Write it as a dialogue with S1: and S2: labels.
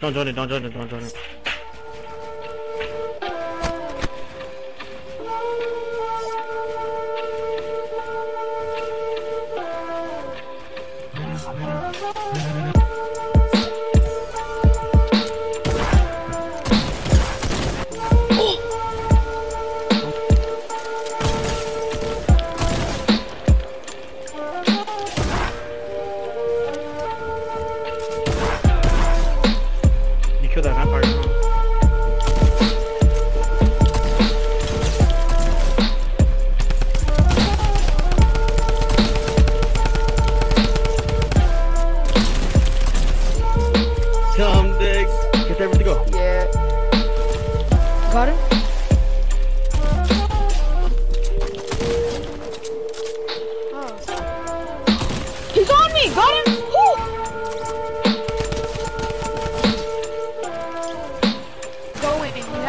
S1: 到这里到这里到这里的。Killed that vampire, huh? Come, Diggs. Get everything to go.
S2: Yeah. Got him?